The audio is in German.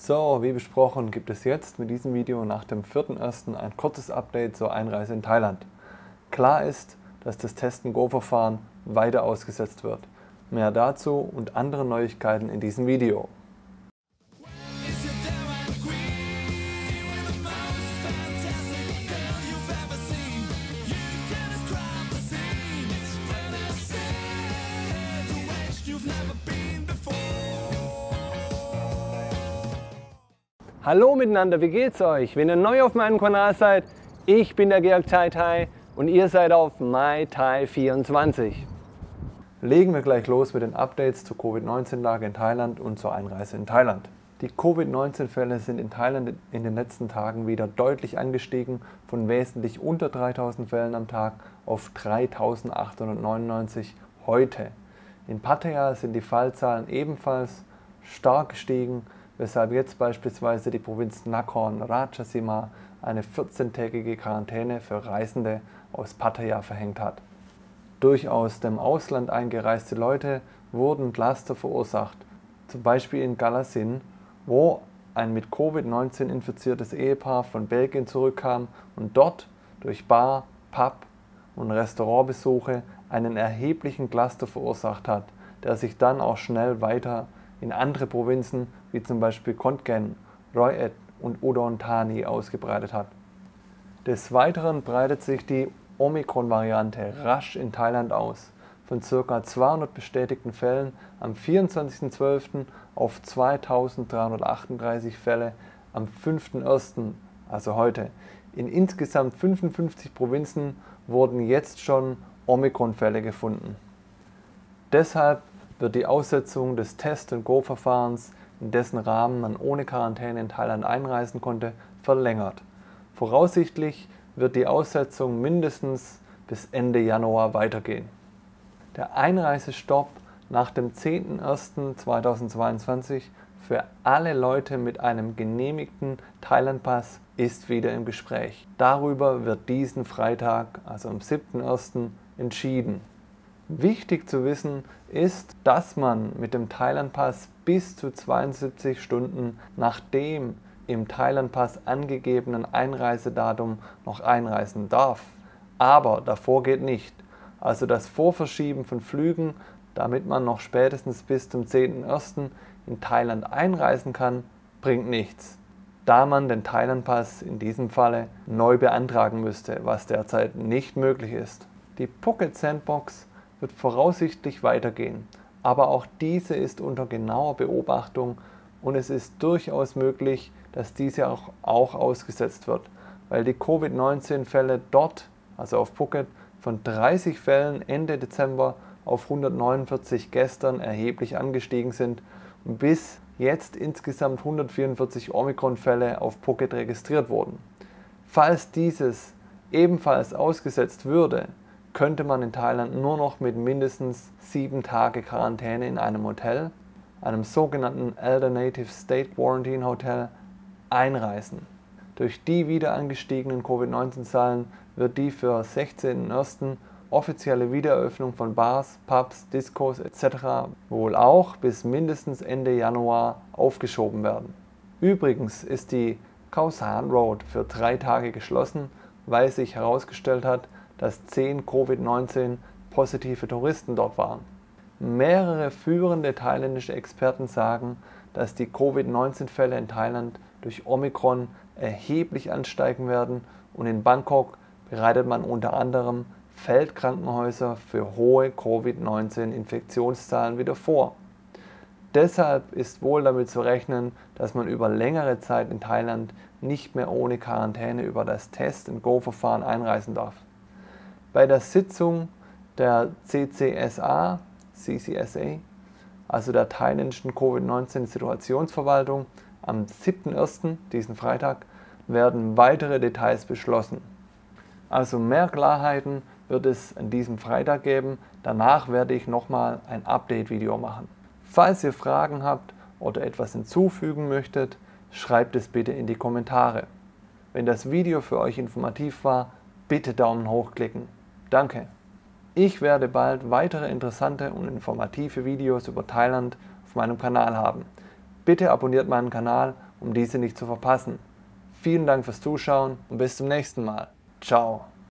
So, wie besprochen, gibt es jetzt mit diesem Video nach dem 4.1. ein kurzes Update zur Einreise in Thailand. Klar ist, dass das Testen-Go-Verfahren weiter ausgesetzt wird. Mehr dazu und andere Neuigkeiten in diesem Video. Hallo miteinander, wie geht's euch? Wenn ihr neu auf meinem Kanal seid, ich bin der Georg Tai Tai und ihr seid auf MyThai24. Legen wir gleich los mit den Updates zur Covid-19-Lage in Thailand und zur Einreise in Thailand. Die Covid-19-Fälle sind in Thailand in den letzten Tagen wieder deutlich angestiegen, von wesentlich unter 3000 Fällen am Tag auf 3899 heute. In Pattaya sind die Fallzahlen ebenfalls stark gestiegen weshalb jetzt beispielsweise die Provinz Nakhon Ratchasima eine 14-tägige Quarantäne für Reisende aus Pattaya verhängt hat. Durch aus dem Ausland eingereiste Leute wurden Cluster verursacht, zum Beispiel in Galasin, wo ein mit Covid-19 infiziertes Ehepaar von Belgien zurückkam und dort durch Bar, Pub und Restaurantbesuche einen erheblichen Cluster verursacht hat, der sich dann auch schnell weiter in andere Provinzen wie zum Beispiel Kontgen, Royet und Udon Thani ausgebreitet hat. Des Weiteren breitet sich die Omikron-Variante rasch in Thailand aus. Von ca. 200 bestätigten Fällen am 24.12. auf 2338 Fälle am 5.1., also heute. In insgesamt 55 Provinzen wurden jetzt schon Omikron-Fälle gefunden. Deshalb wird die Aussetzung des Test-and-Go-Verfahrens, in dessen Rahmen man ohne Quarantäne in Thailand einreisen konnte, verlängert. Voraussichtlich wird die Aussetzung mindestens bis Ende Januar weitergehen. Der Einreisestopp nach dem 10.01.2022 für alle Leute mit einem genehmigten Thailand-Pass ist wieder im Gespräch. Darüber wird diesen Freitag, also am 7.01., entschieden. Wichtig zu wissen ist, dass man mit dem Thailand-Pass bis zu 72 Stunden nach dem im Thailand-Pass angegebenen Einreisedatum noch einreisen darf. Aber davor geht nicht. Also das Vorverschieben von Flügen, damit man noch spätestens bis zum 10.01. in Thailand einreisen kann, bringt nichts, da man den Thailand-Pass in diesem Falle neu beantragen müsste, was derzeit nicht möglich ist. Die Pocket Sandbox wird voraussichtlich weitergehen, aber auch diese ist unter genauer Beobachtung und es ist durchaus möglich, dass diese auch, auch ausgesetzt wird, weil die Covid-19-Fälle dort, also auf Phuket, von 30 Fällen Ende Dezember auf 149 gestern erheblich angestiegen sind und bis jetzt insgesamt 144 Omikron-Fälle auf Phuket registriert wurden. Falls dieses ebenfalls ausgesetzt würde, könnte man in Thailand nur noch mit mindestens sieben Tage Quarantäne in einem Hotel, einem sogenannten Elder Native State Quarantine Hotel, einreisen. Durch die wieder angestiegenen Covid-19-Zahlen wird die für 16.01. offizielle Wiedereröffnung von Bars, Pubs, Discos etc. wohl auch bis mindestens Ende Januar aufgeschoben werden. Übrigens ist die Khao San Road für drei Tage geschlossen, weil sich herausgestellt hat, dass zehn Covid-19 positive Touristen dort waren. Mehrere führende thailändische Experten sagen, dass die Covid-19-Fälle in Thailand durch Omikron erheblich ansteigen werden und in Bangkok bereitet man unter anderem Feldkrankenhäuser für hohe Covid-19-Infektionszahlen wieder vor. Deshalb ist wohl damit zu rechnen, dass man über längere Zeit in Thailand nicht mehr ohne Quarantäne über das Test-and-Go-Verfahren einreisen darf. Bei der Sitzung der CCSA, CCSA, also der thailändischen Covid-19-Situationsverwaltung, am 7.1., diesen Freitag, werden weitere Details beschlossen. Also mehr Klarheiten wird es an diesem Freitag geben. Danach werde ich nochmal ein Update-Video machen. Falls ihr Fragen habt oder etwas hinzufügen möchtet, schreibt es bitte in die Kommentare. Wenn das Video für euch informativ war, bitte Daumen hoch klicken. Danke. Ich werde bald weitere interessante und informative Videos über Thailand auf meinem Kanal haben. Bitte abonniert meinen Kanal um diese nicht zu verpassen. Vielen Dank fürs Zuschauen und bis zum nächsten Mal. Ciao.